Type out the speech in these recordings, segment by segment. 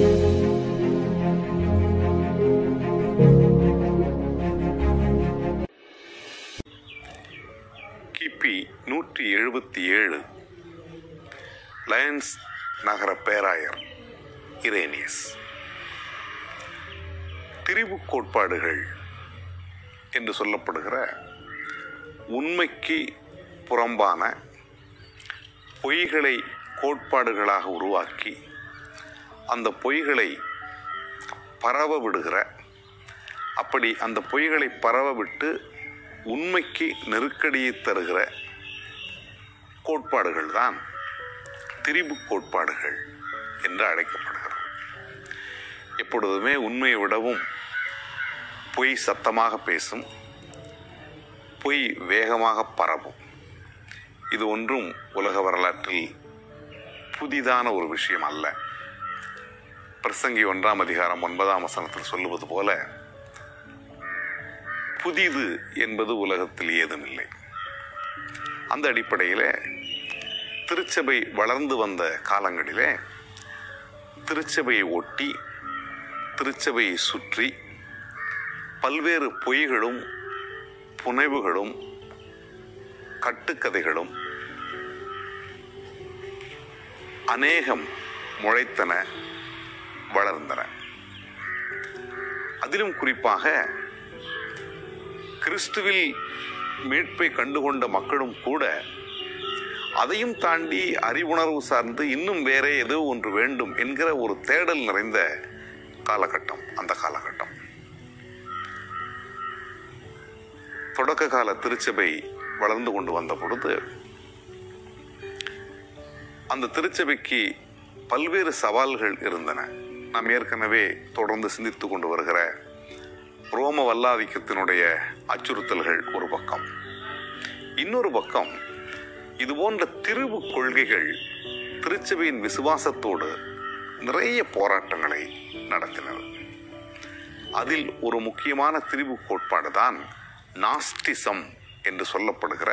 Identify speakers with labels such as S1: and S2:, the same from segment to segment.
S1: கிபி நூற்றி எழுபத்தி ஏழு. லயன்ஸ் நகர பேராயர் இரேனியஸ். திரிவு கோட்பாடுகள் என்று சொல்லப்படுகிற உண்மைக்கு புறம்பான பொய்களை கோட்பாடுகளாக உருவாக்கி அந்த பொய்களை பரவ விடுகிற அப்படி அந்த பொய்களை பரவ விட்டு உண்மைக்கு நெருக்கடியை தருகிற கோட்பாடுகள் தான் திரிபு கோட்பாடுகள் என்று அழைக்கப்படுகிறது. எப்பொழுதுமே உண்மையை விடவும் பொய் சத்தமாக பேசும் பொய் வேகமாக பரவும். இது ஒன்றும் உலக வரலாற்றில் புதிதான ஒரு விஷயம் அல்ல. பிரசங்கி ஒன்றாம் அதிகாரம் ஒன்பதாம் வசனத்தில் சொல்லுவது போல புதிது என்பது உலகத்தில் ஏதுமில்லை. அந்த அடிப்படையில் திருச்சபை வளர்ந்து வந்த காலங்களிலே திருச்சபையை ஒட்டி திருச்சபையை சுற்றி பல்வேறு பொய்களும் புனைவுகளும் கட்டுக்கதைகளும் அநேகம் முளைத்தன. வளர்ந்தன. அதிலும் குறிப்பாக கிறிஸ்துவில் மீட்பை கண்டுகொண்ட மக்களும் கூட அதையும் தாண்டி அறிவுணர்வு சார்ந்து இன்னும் வேற ஏதோ ஒன்று வேண்டும் என்கிற ஒரு தேடல் நிறைந்த காலகட்டம் அந்த காலகட்டம். தொடக்க கால திருச்சபை வளர்ந்து கொண்டு வந்த பொழுது அந்த திருச்சபைக்கு பல்வேறு சவால்கள் இருந்தன. நாம் ஏற்கனவே தொடர்ந்து சிந்தித்து கொண்டு வருகிற ரோம வல்லாதிக்கத்தினுடைய அச்சுறுத்தல்கள் ஒரு பக்கம். இன்னொரு பக்கம் இது போன்ற திரிவு கொள்கைகள் திருச்சபையின் விசுவாசத்தோடு நிறைய போராட்டங்களை நடத்தினர் அதில் ஒரு முக்கியமான திரிவு கோட்பாடு தான் நாஸ்டிசம் என்று சொல்லப்படுகிற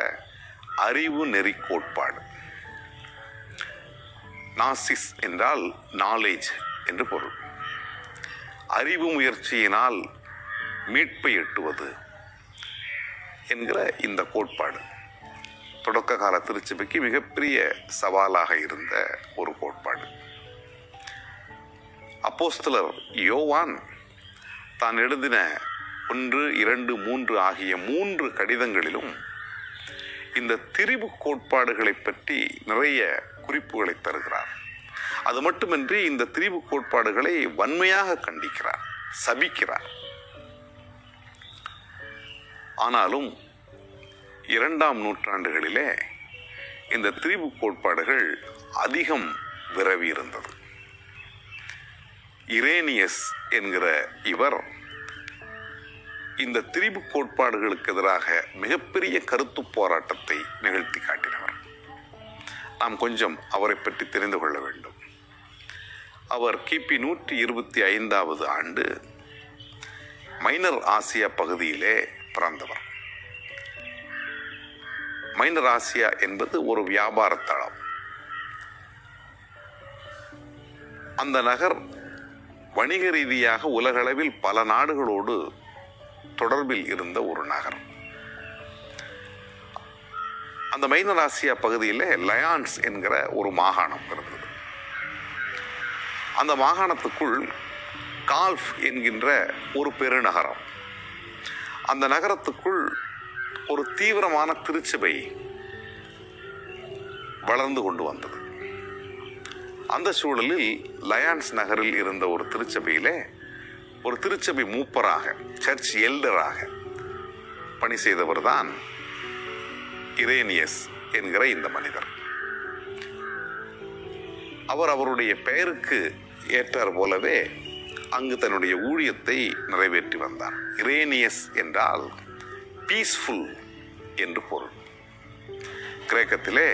S1: அறிவு நெறி கோட்பாடு. நாசிஸ் என்றால் நாலேஜ் என்று பொருள். அறிவு முயற்சியினால் மீட்பை எட்டுவது என்கிற இந்த கோட்பாடு. தொடக்க கால திருச்சபைக்கு மிகப்பெரிய சவாலாக இருந்த ஒரு கோட்பாடு. அப்போஸ்தலர் யோவான் தான் எழுதின ஒன்று இரண்டு மூன்று ஆகிய மூன்று கடிதங்களிலும் இந்த திரிபு கோட்பாடுகளை பற்றி நிறைய குறிப்புகளை தருகிறார். அது மட்டுமின்றி இந்த திரிபு கோட்பாடுகளை வன்மையாக கண்டிக்கிறார் சபிக்கிறார். ஆனாலும் இரண்டாம் நூற்றாண்டுகளிலே இந்த திரிபு கோட்பாடுகள் அதிகம் விரவி இருந்தது. இரேனியஸ் என்கிற இவர் இந்த திரிபு கோட்பாடுகளுக்கு எதிராக மிகப்பெரிய கருத்து போராட்டத்தை நிகழ்த்தி காட்டினவர். நாம் கொஞ்சம் அவரை பற்றி தெரிந்து கொள்ள வேண்டும். அவர் கிபி நூற்றி இருபத்தி ஐந்தாவது ஆண்டு மைனர் ஆசியா பகுதியிலே பிறந்தவர். மைனர் ஆசியா என்பது ஒரு வியாபார தளம். அந்த நகர் வணிக ரீதியாக உலகளவில் பல நாடுகளோடு தொடர்பில் இருந்த ஒரு நகர். அந்த மைனர் ஆசியா பகுதியில் லயான்ஸ் என்கிற ஒரு மாகாணம் இருந்தது. அந்த மாகாணத்துக்குள் கால்ஃப் என்கின்ற ஒரு பெருநகரம். அந்த நகரத்துக்குள் ஒரு தீவிரமான திருச்சபை வளர்ந்து கொண்டு வந்தது. அந்த சூழலில் லயான்ஸ் நகரில் இருந்த ஒரு திருச்சபையிலே ஒரு திருச்சபை மூப்பராக சர்ச் எல்டராக பணி செய்தவர் தான் இரேனியஸ் என்கிற இந்த மனிதர். அவர் அவருடைய பெயருக்கு ஏற்றார் போலவே அங்கு தன்னுடைய ஊழியத்தை நிறைவேற்றி வந்தார். இரேனியஸ் என்றால் பீஸ்ஃபுல் என்று பொருள். கிரேக்கத்திலே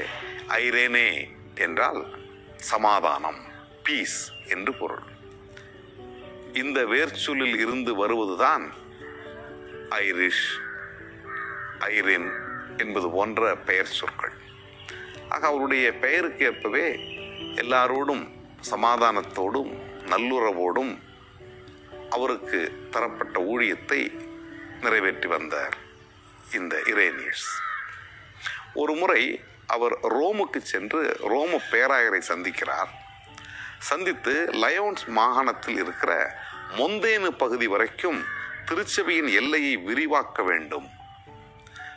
S1: ஐரேனே என்றால் சமாதானம் பீஸ் என்று பொருள். இந்த வேர்ச்சொல்லில் இருந்து வருவதுதான் ஐரிஷ் ஐரின் என்பது போன்ற பெயர் சொற்கள். ஆக அவருடைய பெயருக்கு ஏற்பவே எல்லாரோடும் சமாதானத்தோடும் நல்லுறவோடும் அவருக்கு தரப்பட்ட ஊழியத்தை நிறைவேற்றி வந்தார் இந்த இரேனியஸ் ஒரு முறை அவர் ரோமுக்கு சென்று ரோம பேராயரை சந்திக்கிறார். சந்தித்து லயோன்ஸ் மாகாணத்தில் இருக்கிற மொந்தேனு பகுதி வரைக்கும் திருச்சபையின் எல்லையை விரிவாக்க வேண்டும்.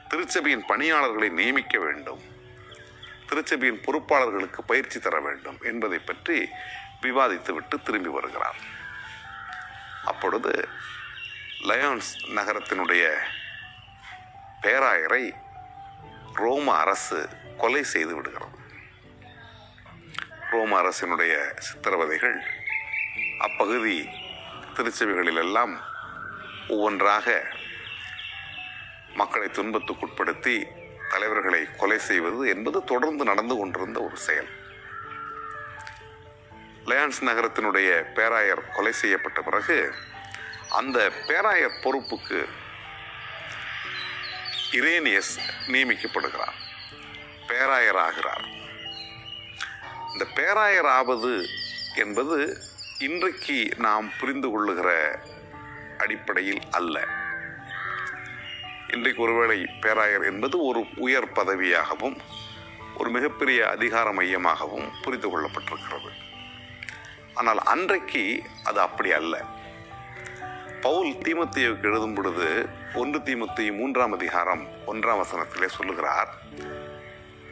S1: திருச்சபையின் பணியாளர்களை நியமிக்க வேண்டும். திருச்சபையின் பொறுப்பாளர்களுக்கு பயிற்சி தர வேண்டும் என்பதை பற்றி விவாதித்துவிட்டு திரும்பி வருகிறார். அப்பொழுது லயோன்ஸ் நகரத்தினுடைய பேராயரை ரோம அரசு கொலை செய்து விடுகிறது. ரோம அரசினுடைய சித்திரவதைகள் அப்பகுதி திருச்சபைகளிலெல்லாம் ஒவ்வொன்றாக மக்களை துன்பத்துக்குட்படுத்தி தலைவர்களை கொலை செய்வது என்பது தொடர்ந்து நடந்து கொண்டிருந்த ஒரு செயல். லயான்ஸ் நகரத்தினுடைய பேராயர் கொலை செய்யப்பட்ட பிறகு அந்த பேராயர் பொறுப்புக்கு இரேனியஸ் நியமிக்கப்படுகிறார். பேராயர் ஆகிறார் இந்த பேராயர் ஆவது என்பது இன்றைக்கு நாம் புரிந்து கொள்ளுகிற அடிப்படையில் அல்ல. இன்றைக்கு ஒருவேளை பேராயர் என்பது ஒரு உயர் பதவியாகவும் ஒரு மிகப்பெரிய அதிகார மையமாகவும் புரிந்து கொள்ளப்பட்டிருக்கிறது. ஆனால் அன்றைக்கு அது அப்படி அல்ல. பவுல் தீமத்தையுக்கு எழுதும் பொழுது ஒன்று தீமத்தையு மூன்றாம் அதிகாரம் ஒன்றாம் வசனத்திலே சொல்லுகிறார்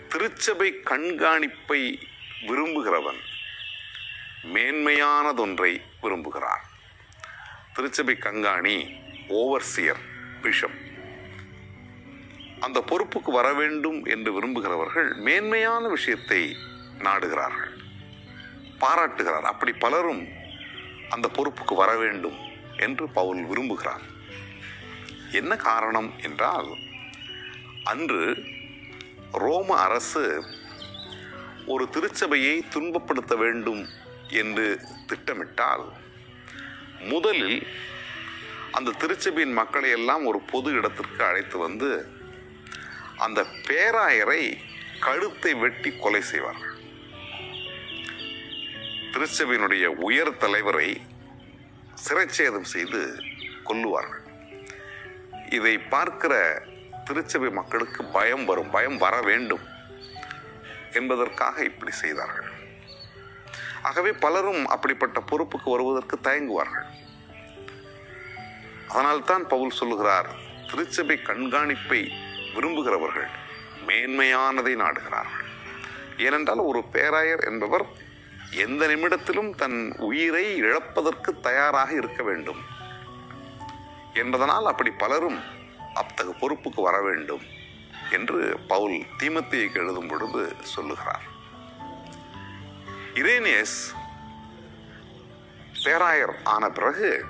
S1: திருச்சபை கண்காணிப்பை விரும்புகிறவன் மேன்மையானதொன்றை விரும்புகிறான். திருச்சபை கண்காணி ஓவர்சியர் பிஷப் அந்த பொறுப்புக்கு வர வேண்டும் என்று விரும்புகிறவர்கள் மேன்மையான விஷயத்தை நாடுகிறார்கள் பாராட்டுகிறார். அப்படி பலரும் அந்த பொறுப்புக்கு வர வேண்டும் என்று பவுல் விரும்புகிறார். என்ன காரணம் என்றால் அன்று ரோம அரசு ஒரு திருச்சபையை துன்பப்படுத்த வேண்டும் என்று திட்டமிட்டால் முதலில் அந்த திருச்சபையின் மக்களை எல்லாம் ஒரு பொது இடத்திற்கு அழைத்து வந்து அந்த பேராயரை கழுத்தை வெட்டி கொலை செய்வார்கள். திருச்சபையினுடைய உயர் தலைவரை சிறைச்சேதம் செய்து கொல்லுவார்கள். இதை பார்க்கிற திருச்சபை மக்களுக்கு பயம் வரும் பயம் வர வேண்டும் என்பதற்காக இப்படி செய்தார்கள். ஆகவே பலரும் அப்படிப்பட்ட பொறுப்புக்கு வருவதற்கு தயங்குவார்கள். அதனால்தான் பவுல் சொல்லுகிறார் திருச்சபை கண்காணிப்பை விரும்புகிறவர்கள் மேன்மையானதை நாடுகிறார்கள். ஏனென்றால் ஒரு பேராயர் என்பவர் எந்த நிமிடத்திலும் தன் உயிரை இழப்பதற்கு தயாராக இருக்க வேண்டும். என்பதனால் அப்படி பலரும் அத்தகு பொறுப்புக்கு வர வேண்டும் என்று பவுல் தீமத்தியைக்கு எழுதும் பொழுது சொல்லுகிறார். இரேனியஸ் பேராயர் ஆன பிறகு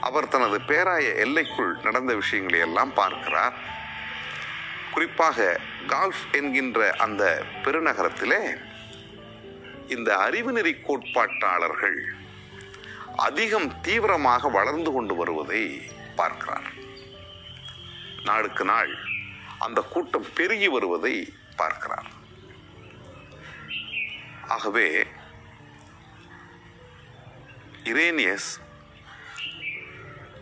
S1: அவர் தனது பேராய எல்லைக்குள் நடந்த விஷயங்களை எல்லாம் பார்க்கிறார். குறிப்பாக கால்ஃப் என்கின்ற அந்த பெருநகரத்திலே இந்த அறிவுநெறி கோட்பாட்டாளர்கள் அதிகம் தீவிரமாக வளர்ந்து கொண்டு வருவதை பார்க்கிறார். நாளுக்கு நாள் அந்த கூட்டம் பெருகி வருவதை பார்க்கிறார். ஆகவே இரேனியஸ்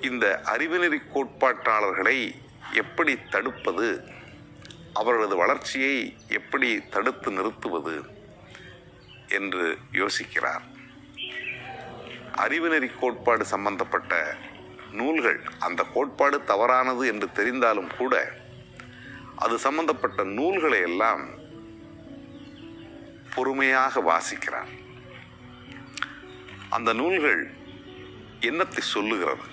S1: இந்த அறிவுநெறி கோட்பாட்டாளர்களை எப்படி தடுப்பது அவர்களது வளர்ச்சியை எப்படி தடுத்து நிறுத்துவது என்று யோசிக்கிறார். அறிவுநெறி கோட்பாடு சம்பந்தப்பட்ட நூல்கள் அந்த கோட்பாடு தவறானது என்று தெரிந்தாலும் கூட அது சம்பந்தப்பட்ட நூல்களை எல்லாம் பொறுமையாக வாசிக்கிறார். அந்த நூல்கள் என்னத்தை சொல்லுகிறது?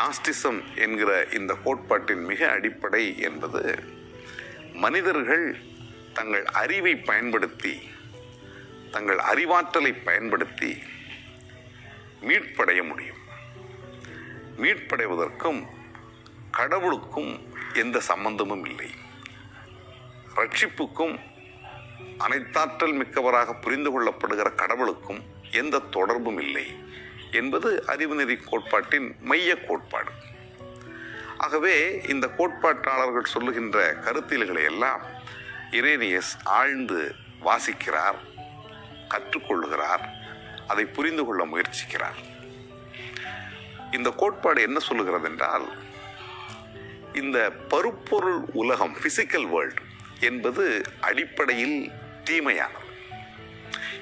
S1: நாஸ்டிசம் என்கிற இந்த கோட்பாட்டின் மிக அடிப்படை என்பது மனிதர்கள் தங்கள் அறிவை பயன்படுத்தி தங்கள் அறிவாற்றலை பயன்படுத்தி மீட்படைய முடியும். மீட்படைவதற்கும் கடவுளுக்கும் எந்த சம்பந்தமும் இல்லை. ரட்சிப்புக்கும் அனைத்தாற்றல் மிக்கவராக புரிந்து கொள்ளப்படுகிற கடவுளுக்கும் எந்த தொடர்பும் இல்லை. என்பது அறிவுநெறி கோட்பாட்டின் மைய கோட்பாடு. ஆகவே இந்த கோட்பாட்டாளர்கள் சொல்லுகின்ற கருத்தில்களை எல்லாம் இரேனியஸ் ஆழ்ந்து வாசிக்கிறார் கற்றுக்கொள்கிறார் அதை புரிந்து கொள்ள முயற்சிக்கிறார். இந்த கோட்பாடு என்ன சொல்லுகிறது என்றால் இந்த பருப்பொருள் உலகம் பிசிக்கல் வேர்ல்டு என்பது அடிப்படையில் தீமையானது.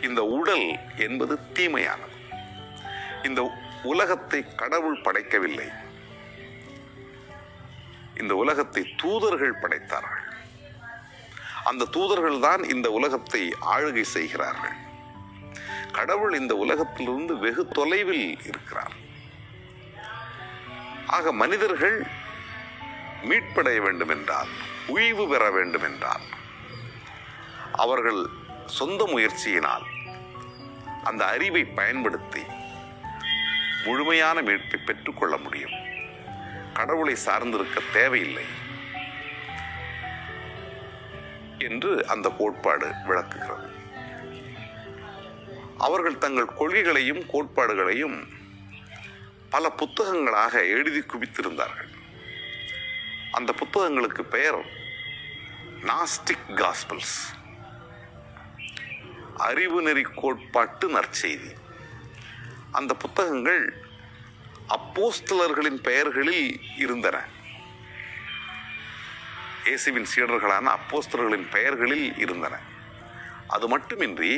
S1: இந்த உடல் என்பது தீமையானது. இந்த உலகத்தை கடவுள் படைக்கவில்லை. இந்த உலகத்தை தூதர்கள் படைத்தார்கள். அந்த தூதர்கள் தான் இந்த உலகத்தை ஆளுகை செய்கிறார்கள். கடவுள் இந்த உலகத்திலிருந்து வெகு தொலைவில் இருக்கிறார். ஆக மனிதர்கள் மீட்படைய வேண்டும் என்றால் உய்வு பெற வேண்டும் என்றால் அவர்கள் சொந்த முயற்சியினால் அந்த அறிவை பயன்படுத்தி முழுமையான மீட்பை பெற்றுக்கொள்ள முடியும். கடவுளை சார்ந்திருக்க தேவையில்லை என்று அந்த கோட்பாடு விளக்குகிறது. அவர்கள் தங்கள் கொள்கைகளையும் கோட்பாடுகளையும் பல புத்தகங்களாக எழுதி குவித்திருந்தார்கள். அந்த புத்தகங்களுக்கு பெயர் நாஸ்டிக் காஸ்பிள்ஸ் அறிவு நெறி கோட்பாட்டு நற்செய்தி. அந்த புத்தகங்கள் அப்போஸ்தலர்களின் பெயர்களில் இருந்தன. இயேசுவின் சீடர்களான அப்போஸ்தலர்களின் பெயர்களில் இருந்தன. அது மட்டுமின்றி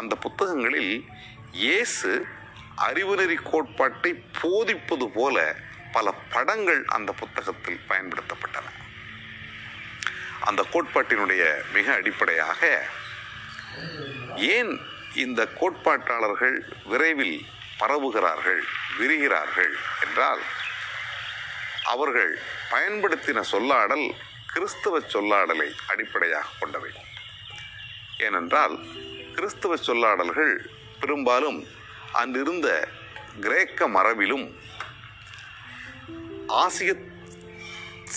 S1: அந்த புத்தகங்களில் இயேசு அறிவுநெறி கோட்பாட்டை போதிப்பது போல பல படங்கள் அந்த புத்தகத்தில் பயன்படுத்தப்பட்டன. அந்த கோட்பாட்டினுடைய மிக அடிப்படையாக ஏன் இந்த கோட்பாட்டாளர்கள் விரைவில் பரவுகிறார்கள் விரிகிறார்கள் என்றால் அவர்கள் பயன்படுத்தின சொல்லாடல் கிறிஸ்தவ சொல்லாடலை அடிப்படையாக கொண்டவை. ஏனென்றால் கிறிஸ்தவ சொல்லாடல்கள் பெரும்பாலும் அன்றிருந்த கிரேக்க மரபிலும் ஆசிய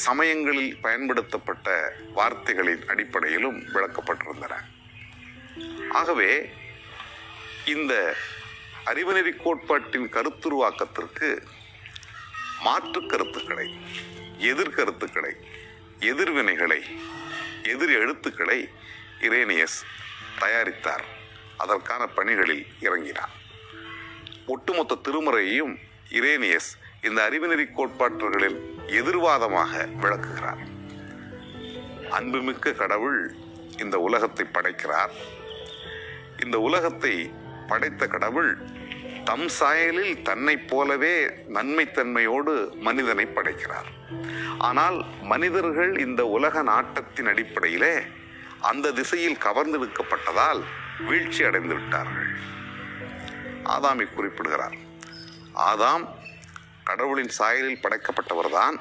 S1: சமயங்களில் பயன்படுத்தப்பட்ட வார்த்தைகளின் அடிப்படையிலும் விளக்கப்பட்டிருந்தன. ஆகவே இந்த அறிவுநெறி கோட்பாட்டின் கருத்துருவாக்கத்திற்கு மாற்று கருத்துக்களை எதிர்கருத்துக்களை எதிர்வினைகளை எதிர் எழுத்துக்களை இரேனியஸ் தயாரித்தார். அதற்கான பணிகளில் இறங்கினார். ஒட்டுமொத்த திருமுறையையும் இரேனியஸ் இந்த அறிவுநெறி கோட்பாட்டர்களின் எதிர்வாதமாக விளக்குகிறார். அன்புமிக்க கடவுள் இந்த உலகத்தை படைக்கிறார். இந்த உலகத்தை படைத்த கடவுள் தம் சாயலில் தன்னைப் போலவே நன்மைத்தன்மையோடு மனிதனை படைக்கிறார். ஆனால் மனிதர்கள் இந்த உலக நாட்டத்தின் அடிப்படையிலே அந்த திசையில் கவர்ந்தெடுக்கப்பட்டதால் வீழ்ச்சி அடைந்து விட்டார்கள். ஆதாமை குறிப்பிடுகிறார். ஆதாம் கடவுளின் சாயலில் படைக்கப்பட்டவர்தான்.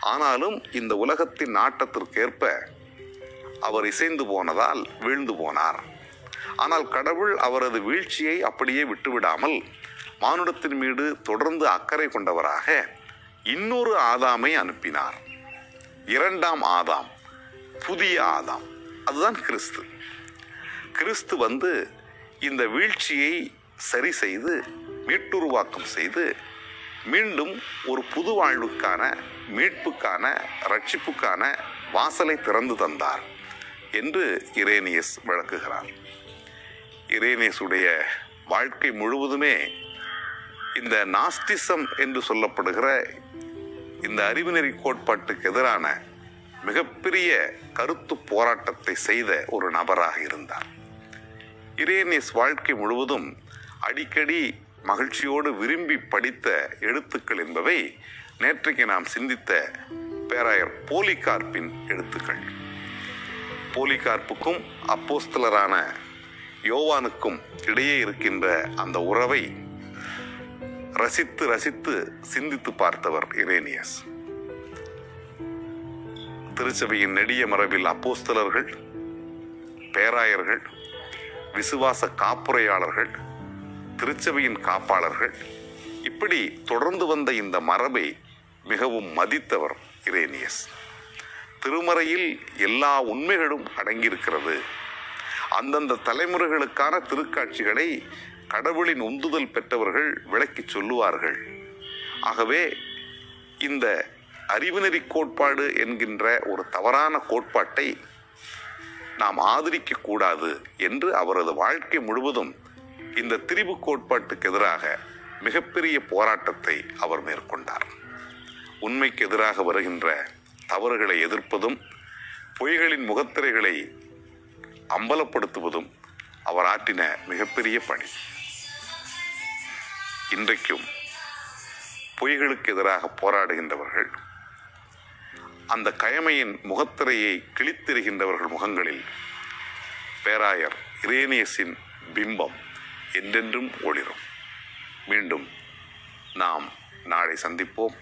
S1: ஆனாலும் இந்த உலகத்தின் நாட்டத்திற்கேற்ப அவர் இசைந்து போனதால் வீழ்ந்து போனார். ஆனால் கடவுள் அவரது வீழ்ச்சியை அப்படியே விட்டுவிடாமல் மானுடத்தின் மீது தொடர்ந்து அக்கறை கொண்டவராக இன்னொரு ஆதாமை அனுப்பினார். இரண்டாம் ஆதாம் புதிய ஆதாம். அதுதான் கிறிஸ்து. கிறிஸ்து வந்து இந்த வீழ்ச்சியை சரி செய்து மீட்டுருவாக்கம் செய்து மீண்டும் ஒரு புது வாழ்வுக்கான மீட்புக்கான ரட்சிப்புக்கான வாசலை திறந்து தந்தார் என்று இரேனியஸ் விளக்குகிறார். இரேனியஸுடைய வாழ்க்கை முழுவதுமே இந்த நாஸ்டிசம் என்று சொல்லப்படுகிற இந்த அறிவுநெறி கோட்பாட்டுக்கு எதிரான மிகப்பெரிய கருத்து போராட்டத்தை செய்த ஒரு நபராக இருந்தார். இரேனியஸ் வாழ்க்கை முழுவதும் அடிக்கடி மகிழ்ச்சியோடு விரும்பி படித்த எழுத்துக்கள் என்பவை நேற்றைக்கு நாம் சிந்தித்த பேராயர் போலிகார்ப்பின் எழுத்துக்கள். போலிகார்ப்புக்கும் அப்போஸ்தலரான யோவானுக்கும் இடையே இருக்கின்ற அந்த உறவை ரசித்து ரசித்து சிந்தித்து பார்த்தவர் இரேனியஸ் திருச்சபையின் நெடிய மரபில் அப்போஸ்தலர்கள் பேராயர்கள் விசுவாச காப்புரையாளர்கள் திருச்சபையின் காப்பாளர்கள் இப்படி தொடர்ந்து வந்த இந்த மரபை மிகவும் மதித்தவர் இரேனியஸ் திருமறையில் எல்லா உண்மைகளும் அடங்கியிருக்கிறது. அந்தந்த தலைமுறைகளுக்கான திருக்காட்சிகளை கடவுளின் உந்துதல் பெற்றவர்கள் விளக்கி சொல்லுவார்கள். ஆகவே இந்த அறிவுநெறி கோட்பாடு என்கின்ற ஒரு தவறான கோட்பாட்டை நாம் ஆதரிக்க கூடாது என்று அவரது வாழ்க்கை முழுவதும் இந்த திரிபு கோட்பாட்டுக்கு எதிராக மிகப்பெரிய போராட்டத்தை அவர் மேற்கொண்டார். உண்மைக்கு எதிராக வருகின்ற தவறுகளை எதிர்ப்பதும் பொய்களின் முகத்திரைகளை அம்பலப்படுத்துவதும் அவர் ஆற்றின மிகப்பெரிய பணி. இன்றைக்கும் பொய்களுக்கு எதிராக போராடுகின்றவர்கள் அந்த கயமையின் முகத்திரையை கிழித்தெறிகின்றவர்கள் முகங்களில் பேராயர் இரேனியஸின் பிம்பம் என்றென்றும் ஒளிரும். மீண்டும் நாம் நாளை சந்திப்போம்.